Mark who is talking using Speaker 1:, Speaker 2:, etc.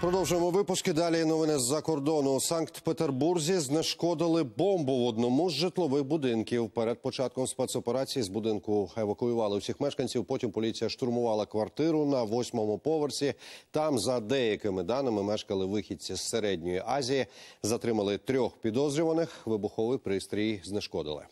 Speaker 1: Продовжуємо випуски. Далі новини з-за кордону. У Санкт-Петербурзі знешкодили бомбу в одному з житлових будинків. Перед початком спецоперації з будинку евакуювали всіх мешканців. Потім поліція штурмувала квартиру на восьмому поверсі. Там, за деякими даними, мешкали вихідці з середньої Азії. Затримали трьох підозрюваних. Вибуховий пристрій знешкодили.